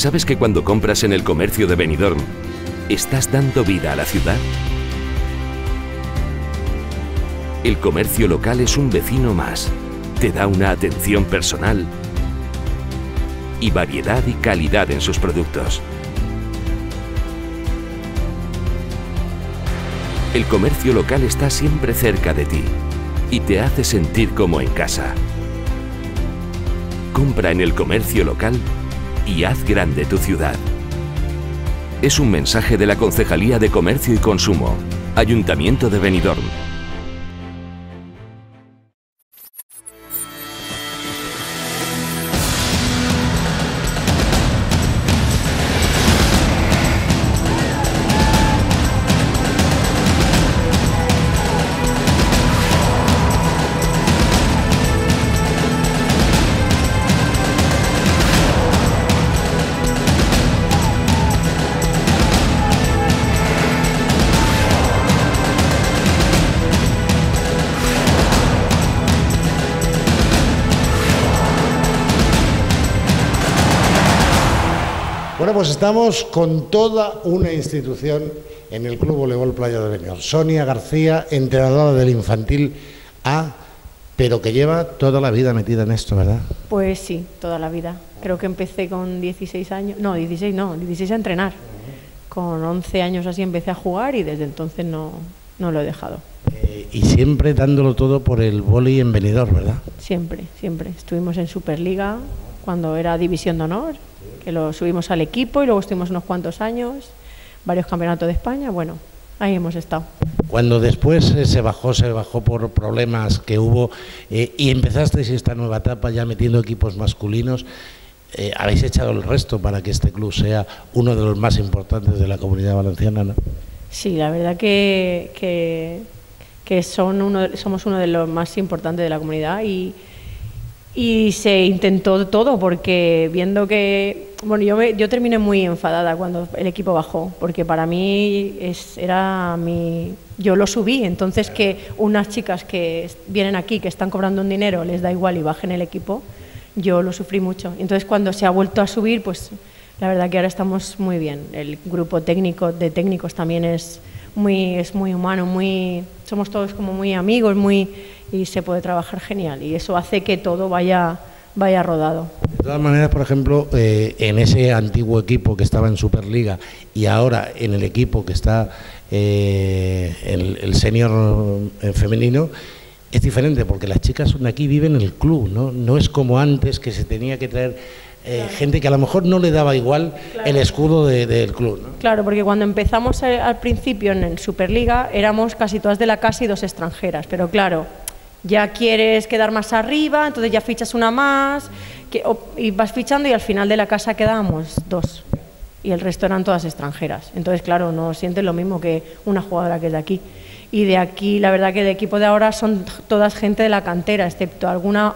¿Sabes que cuando compras en el comercio de Benidorm, estás dando vida a la ciudad? El comercio local es un vecino más. Te da una atención personal y variedad y calidad en sus productos. El comercio local está siempre cerca de ti y te hace sentir como en casa. Compra en el comercio local y haz grande tu ciudad. Es un mensaje de la Concejalía de Comercio y Consumo, Ayuntamiento de Benidorm. Bueno, pues estamos con toda una institución en el Club Voleibol Playa de Benidorm. Sonia García, entrenadora del infantil A, pero que lleva toda la vida metida en esto, ¿verdad? Pues sí, toda la vida. Creo que empecé con 16 años, no, 16 no, 16 a entrenar. Con 11 años así empecé a jugar y desde entonces no, no lo he dejado. Eh, y siempre dándolo todo por el vóley en Benidorm, ¿verdad? Siempre, siempre. Estuvimos en Superliga cuando era División de Honor, que lo subimos al equipo y luego estuvimos unos cuantos años, varios campeonatos de España, bueno, ahí hemos estado. Cuando después eh, se bajó, se bajó por problemas que hubo eh, y empezasteis esta nueva etapa ya metiendo equipos masculinos, eh, habéis echado el resto para que este club sea uno de los más importantes de la comunidad valenciana, ¿no? Sí, la verdad que, que, que son uno, somos uno de los más importantes de la comunidad y, y se intentó todo porque viendo que bueno yo me- yo terminé muy enfadada cuando el equipo bajó porque para mí es, era mi yo lo subí entonces que unas chicas que vienen aquí que están cobrando un dinero les da igual y bajen el equipo yo lo sufrí mucho. Entonces cuando se ha vuelto a subir pues la verdad que ahora estamos muy bien. El grupo técnico de técnicos también es muy es muy humano muy somos todos como muy amigos muy y se puede trabajar genial y eso hace que todo vaya vaya rodado De todas maneras, por ejemplo, eh, en ese antiguo equipo que estaba en Superliga y ahora en el equipo que está eh, el, el senior eh, femenino, es diferente porque las chicas de aquí, viven en el club, ¿no? No es como antes que se tenía que traer eh, gente que a lo mejor no le daba igual el escudo de- del club, ¿no? Claro, porque cuando empezamos eh, al principio en el Superliga éramos casi todas de la casa y dos extranjeras, pero claro, ya quieres quedar más arriba, entonces ya fichas una más que- o- y vas fichando y al final de la casa quedábamos dos y el resto eran todas extranjeras. Entonces, claro, no sientes lo mismo que una jugadora que es de aquí. Y de aquí, la verdad que el equipo de ahora son todas gente de la cantera, excepto alguna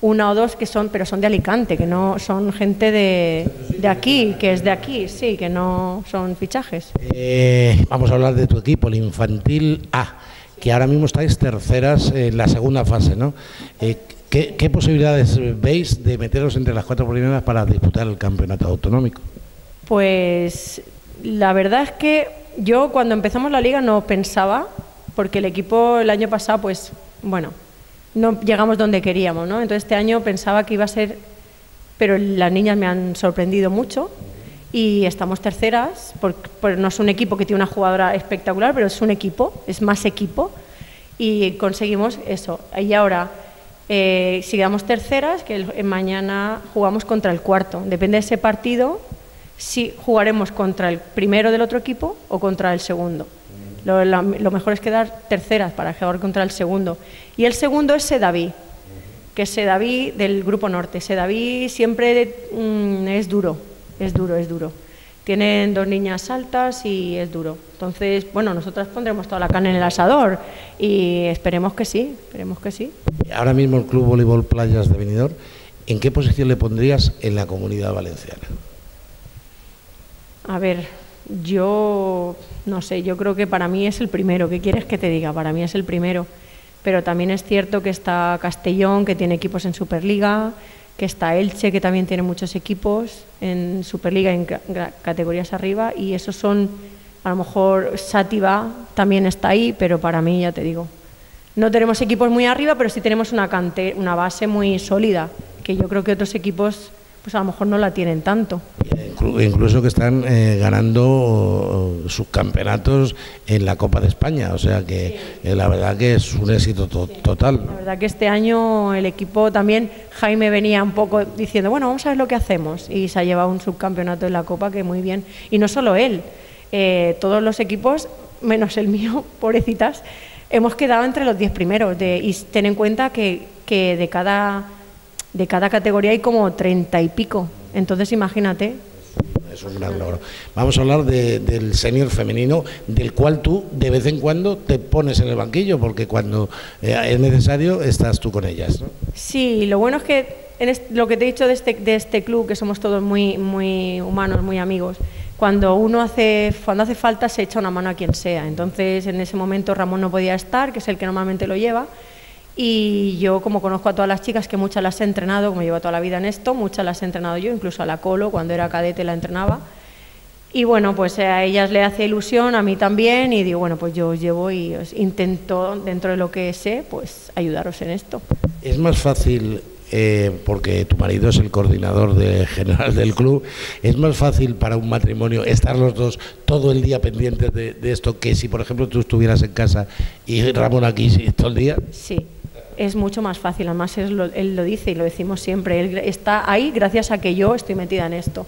una o dos que son, pero son de Alicante, que no son gente de, de aquí, que es de aquí, sí, que no son fichajes. Eh, vamos a hablar de tu equipo, el Infantil A, que ahora mismo estáis terceras en la segunda fase, ¿no? Eh, ¿qué, qué posibilidades veis de meteros entre las cuatro primeras para disputar el campeonato autonómico? Pues la verdad es que yo cuando empezamos la liga no pensaba, porque el equipo el año pasado, pues bueno, no llegamos donde queríamos, ¿no? Entonces este año pensaba que iba a ser, pero las niñas me han sorprendido mucho y estamos terceras, por, por- no es un equipo que tiene una jugadora espectacular, pero es un equipo, es más equipo y conseguimos eso. Y ahora, eh, si quedamos terceras, que el- mañana jugamos contra el cuarto. Depende de ese partido, si jugaremos contra el primero del otro equipo o contra el segundo. Lo, la- lo mejor es quedar terceras para jugar contra el segundo. Y el segundo es Sedaví, que es Sedaví del Grupo Norte. Sedaví siempre mm, es duro, es duro, es duro. Tienen dos niñas altas y es duro. Entonces, bueno, nosotras pondremos toda la carne en el asador y esperemos que sí, esperemos que sí. Ahora mismo el Club Voleibol Playas de Benidorm, ¿en qué posición le pondrías en la comunidad valenciana? A ver, yo no sé, yo creo que para mí es el primero. ¿Qué quieres que te diga? Para mí es el primero. Pero también es cierto que está Castellón, que tiene equipos en Superliga, que está Elche, que también tiene muchos equipos en Superliga, en categorías arriba, y esos son, a lo mejor Sativa también está ahí, pero para mí, ya te digo, no tenemos equipos muy arriba, pero sí tenemos una, una base muy sólida, que yo creo que otros equipos pues a lo mejor no la tienen tanto. Incluso que están eh, ganando sus campeonatos en la Copa de España, o sea que eh, la verdad que es un éxito total. La verdad que este año el equipo también, Jaime venía un poco diciendo, bueno, vamos a ver lo que hacemos, y se ha llevado un subcampeonato en la Copa que muy bien, y no solo él, eh, todos los equipos, menos el mío, pobrecitas, hemos quedado entre los 10 primeros, de, y ten en cuenta que, que de cada de cada categoría hay como treinta y pico. Entonces, imagínate. Es un gran logro. Vamos a hablar del senior femenino, del cual tú de vez en cuando te pones en el banquillo, porque cuando eh, es necesario estás tú con ellas. Sí, lo bueno es que lo que te he dicho de este, de este club, que somos todos muy, muy humanos, muy amigos, cuando uno hace, cuando hace falta se echa una mano a quien sea. Entonces, en ese momento Ramón no podía estar, que es el que normalmente lo lleva y yo, como conozco a todas las chicas, que muchas las he entrenado, como llevo toda la vida en esto, muchas las he entrenado yo, incluso a la Colo, cuando era cadete la entrenaba. Y bueno, pues a ellas le hace ilusión, a mí también, y digo, bueno, pues yo os llevo y os intento, dentro de lo que sé, pues ayudaros en esto. Es más fácil, eh, porque tu marido es el coordinador de, general del club, es más fácil para un matrimonio estar los dos todo el día pendientes de, de esto que si, por ejemplo, tú estuvieras en casa y Ramón aquí todo el día. Sí, es mucho más fácil, además él lo, dice y lo decimos siempre, él está ahí gracias a que yo estoy metida en esto,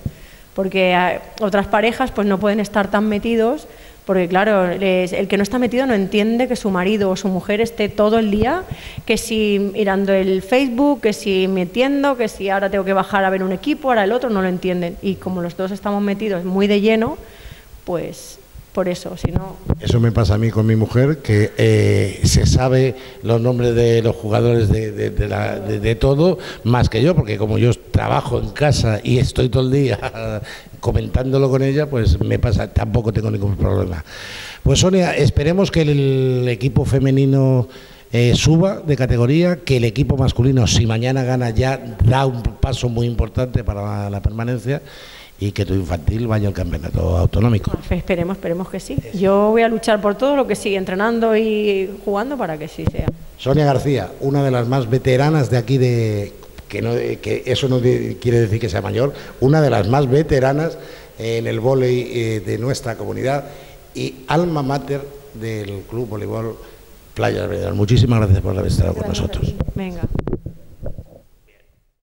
porque eh, otras parejas pues no pueden estar tan metidos, porque claro, el que no está metido no entiende que su marido o su mujer esté todo el día, que si mirando el Facebook, que si metiendo, que si ahora tengo que bajar a ver un equipo, ahora el otro, no lo entienden. Y como los dos estamos metidos muy de lleno, pues Eso me pasa a mí con mi mujer, que eh, se sabe los nombres de los jugadores de, de, todo, más que yo, porque como yo trabajo en casa y estoy todo el día comentándolo con ella, pues me pasa, tampoco tengo ningún problema. Pues Sonia, esperemos que el equipo femenino... Eh, suba de categoría, que el equipo masculino, si mañana gana, ya da un paso muy importante para la permanencia y que tu infantil vaya al campeonato autonómico. Esperemos, esperemos que sí. Yo voy a luchar por todo lo que sigue entrenando y jugando para que sí sea. Sonia García, una de las más veteranas de aquí de que, no, que eso no quiere decir que sea mayor, una de las más veteranas en el vóley eh, de nuestra comunidad y alma mater del Club Voleibol Playa Muchísimas gracias por haber estado con nosotros. Venga.